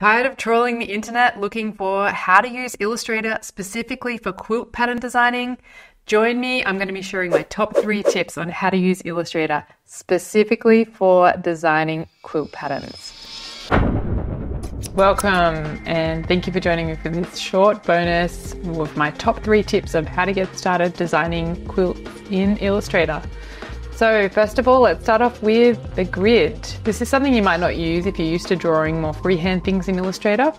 Tired of trolling the internet looking for how to use Illustrator specifically for quilt pattern designing? Join me. I'm going to be sharing my top three tips on how to use Illustrator specifically for designing quilt patterns. Welcome and thank you for joining me for this short bonus with my top three tips of how to get started designing quilts in Illustrator. So first of all, let's start off with the grid. This is something you might not use if you're used to drawing more freehand things in Illustrator.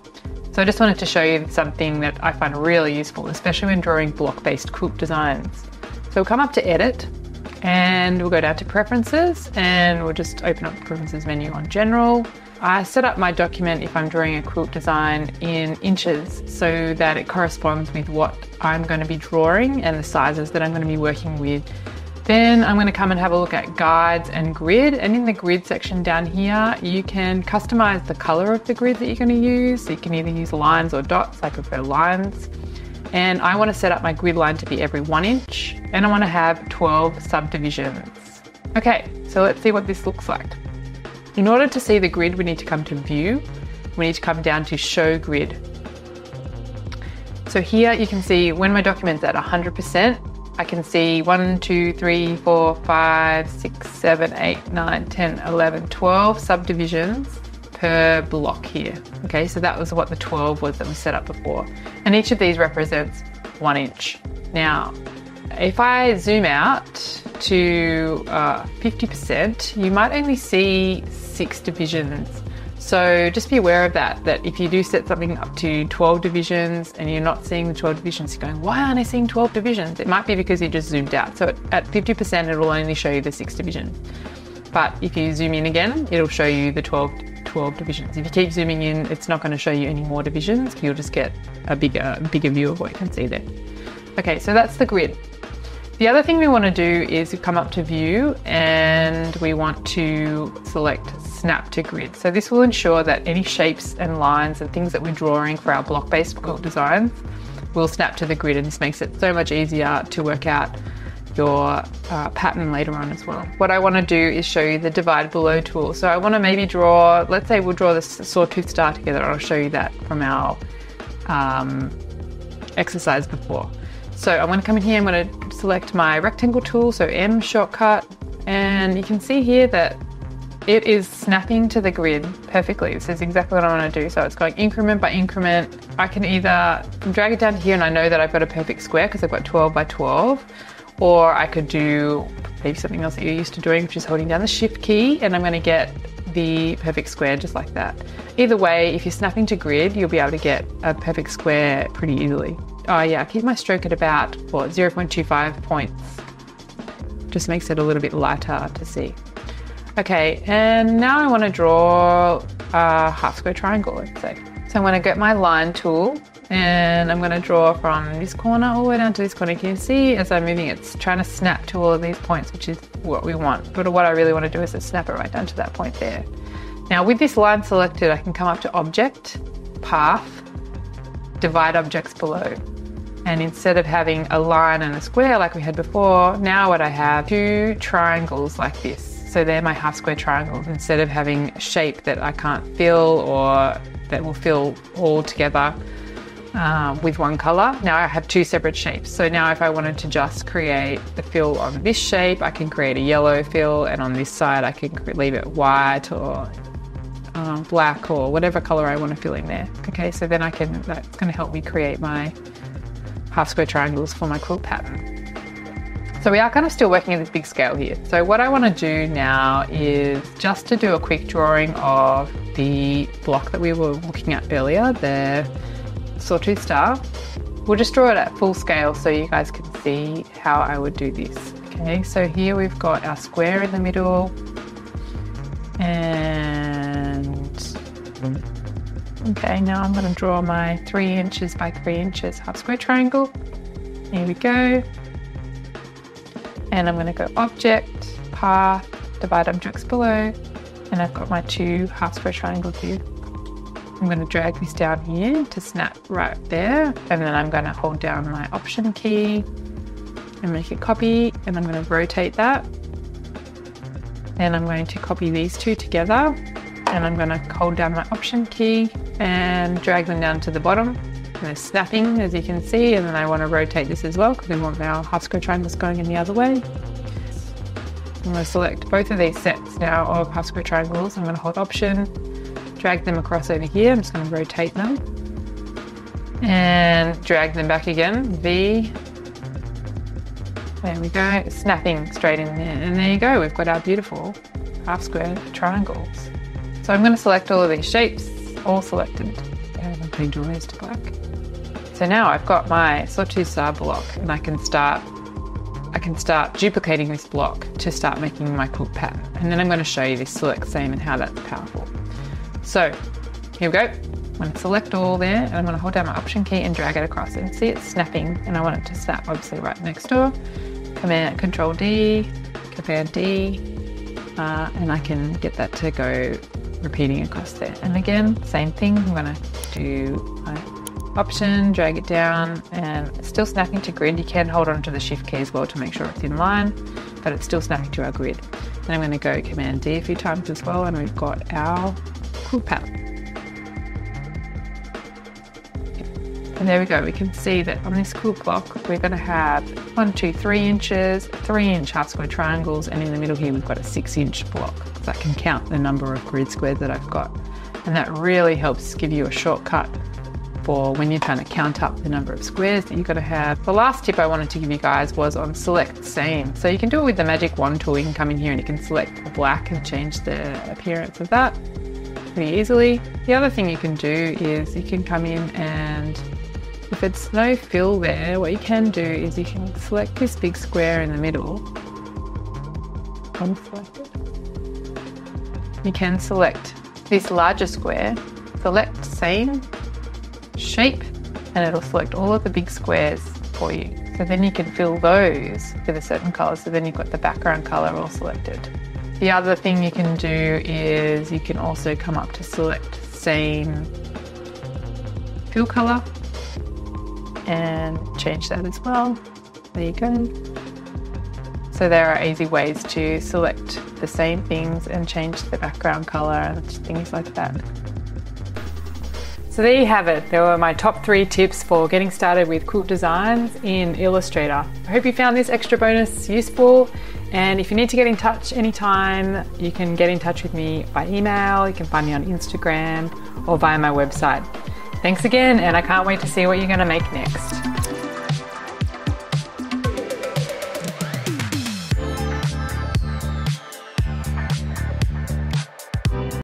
So I just wanted to show you something that I find really useful, especially when drawing block-based quilt designs. So we'll come up to edit and we'll go down to preferences and we'll just open up the preferences menu on general. I set up my document if I'm drawing a quilt design in inches so that it corresponds with what I'm going to be drawing and the sizes that I'm going to be working with then I'm going to come and have a look at guides and grid. And in the grid section down here, you can customize the color of the grid that you're going to use. So you can either use lines or dots. I prefer lines. And I want to set up my grid line to be every one inch. And I want to have 12 subdivisions. Okay, so let's see what this looks like. In order to see the grid, we need to come to view. We need to come down to show grid. So here you can see when my document's at 100%, I can see 1, 2, 3, 4, 5, 6, 7, 8, 9, 10, 11, 12 subdivisions per block here. Okay, so that was what the 12 was that we set up before. And each of these represents one inch. Now, if I zoom out to uh, 50%, you might only see six divisions so just be aware of that, that if you do set something up to 12 divisions and you're not seeing the 12 divisions, you're going, why aren't I seeing 12 divisions? It might be because you just zoomed out. So at 50%, it will only show you the six divisions. But if you zoom in again, it'll show you the 12, 12 divisions. If you keep zooming in, it's not going to show you any more divisions. You'll just get a bigger, bigger view of what you can see there. Okay, so that's the grid. The other thing we want to do is come up to view and we want to select snap to grid. So this will ensure that any shapes and lines and things that we're drawing for our block-based designs will snap to the grid and this makes it so much easier to work out your uh, pattern later on as well. What I want to do is show you the divide below tool. So I want to maybe draw, let's say we'll draw this sawtooth star together. I'll show you that from our um, exercise before. So I'm going to come in here, I'm going to select my rectangle tool, so M shortcut, and you can see here that it is snapping to the grid perfectly. This is exactly what I want to do. So it's going increment by increment. I can either drag it down here and I know that I've got a perfect square because I've got 12 by 12, or I could do maybe something else that you're used to doing, which is holding down the shift key, and I'm going to get the perfect square just like that. Either way, if you're snapping to grid, you'll be able to get a perfect square pretty easily. Oh yeah, I keep my stroke at about, what, 0.25 points. Just makes it a little bit lighter to see. Okay, and now I want to draw a half square triangle, let's say. So I'm going to get my line tool and I'm going to draw from this corner all the way down to this corner. You see as I'm moving, it's trying to snap to all of these points, which is what we want. But what I really want to do is to snap it right down to that point there. Now with this line selected, I can come up to Object, Path, Divide Objects Below. And instead of having a line and a square like we had before, now what I have, two triangles like this. So they're my half square triangles instead of having a shape that I can't fill or that will fill all together uh, with one color. Now I have two separate shapes. So now if I wanted to just create the fill on this shape, I can create a yellow fill and on this side I can leave it white or uh, black or whatever color I want to fill in there. Okay, so then I can, that's going to help me create my half square triangles for my quilt pattern. So we are kind of still working at this big scale here. So what I want to do now is just to do a quick drawing of the block that we were looking at earlier, the sawtooth star. We'll just draw it at full scale so you guys can see how I would do this. Okay, so here we've got our square in the middle Okay, now I'm going to draw my 3 inches by 3 inches half square triangle. Here we go. And I'm going to go Object, Path, Divide Objects Below, and I've got my two half square triangles here. I'm going to drag this down here to snap right there, and then I'm going to hold down my Option key and make a copy, and I'm going to rotate that. And I'm going to copy these two together and I'm going to hold down my option key and drag them down to the bottom. And they're snapping as you can see and then I want to rotate this as well because we want our half square triangles going in the other way. I'm going to select both of these sets now of half square triangles. I'm going to hold option, drag them across over here. I'm just going to rotate them and drag them back again. V. There we go, snapping straight in there. And there you go, we've got our beautiful half square triangles. So I'm going to select all of these shapes, all selected. And I'm change all these to black. So now I've got my sawtooth star block and I can start I can start duplicating this block to start making my quilt pattern. And then I'm going to show you this select same and how that's powerful. So here we go. I'm going to select all there and I'm going to hold down my option key and drag it across and see it's snapping and I want it to snap obviously right next door. Command Control D, Command D, uh, and I can get that to go repeating across there. And again, same thing, I'm going to do my option, drag it down, and still snapping to grid. You can hold on to the shift key as well to make sure it's in line, but it's still snapping to our grid. Then I'm going to go Command D a few times as well, and we've got our cool pattern. And there we go, we can see that on this cool block, we're going to have one, two, three inches, three inch half square triangles, and in the middle here, we've got a six inch block. So I can count the number of grid squares that I've got. And that really helps give you a shortcut for when you're trying to count up the number of squares that you've got to have. The last tip I wanted to give you guys was on select same. So you can do it with the magic wand tool. You can come in here and you can select the black and change the appearance of that pretty easily. The other thing you can do is you can come in and if it's no fill there, what you can do is you can select this big square in the middle. Unselected. You can select this larger square, select same shape and it'll select all of the big squares for you. So then you can fill those with a certain color. So then you've got the background color all selected. The other thing you can do is you can also come up to select same fill color and change that as well. There you go. So there are easy ways to select the same things and change the background color and things like that. So there you have it. There were my top three tips for getting started with quilt designs in Illustrator. I hope you found this extra bonus useful. And if you need to get in touch anytime, you can get in touch with me by email, you can find me on Instagram or via my website. Thanks again, and I can't wait to see what you're going to make next.